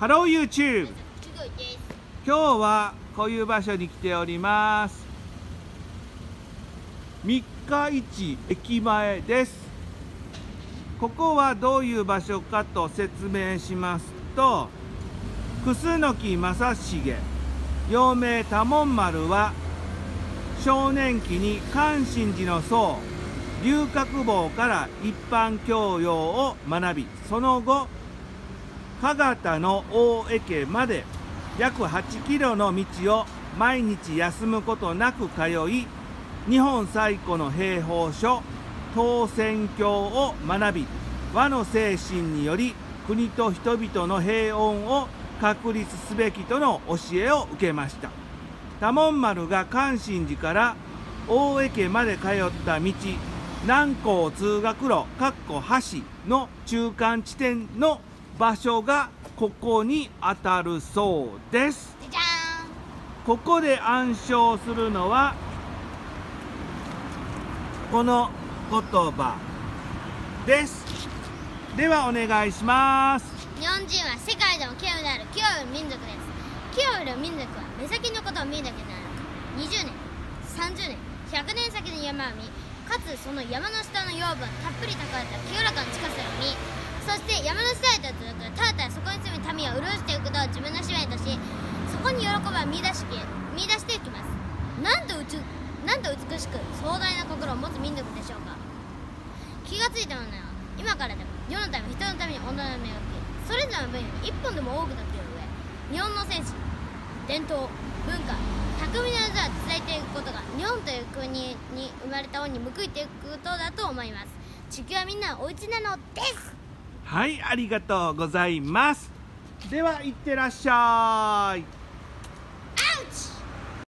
Hello YouTube 今日はこういう場所に来ております。三日市駅前です。ここはどういう場所かと説明しますと楠木正成幼名多聞丸は少年期に観心寺の僧龍覚坊から一般教養を学びその後加賀田の大江家まで約8キロの道を毎日休むことなく通い日本最古の兵法書当選教を学び和の精神により国と人々の平穏を確立すべきとの教えを受けました。多門丸が関心寺から大江家まで通った道南港通学路かっこ橋の中間地点の場所がここにあたるそうです。じゃじゃここで暗唱するのはこの言葉です。ではお願いします。日本人は世界でも清めである清める民族です。清める民族は目先のことを見るだけでなく20年30年100年先の山を見かつその山の下の養分たっぷり蓄えた清らかな地下水を見そして山の下へと続くただただそこに住む民を潤していくことを自分の使命としそこに喜びを見出し見出していきます。なんとうちなんと美しく壮大な心を持つ民族でしょうか。気がついたものは今からでも世のため人のために己の目を向きそれぞれの分野に一本でも多くの手を植え日本の戦士伝統文化匠の技を伝えていくことが日本という国に生まれた恩に報いていくことだと思います。地球はみんなお家なのです。はいありがとうございます。ではいってらっしゃい。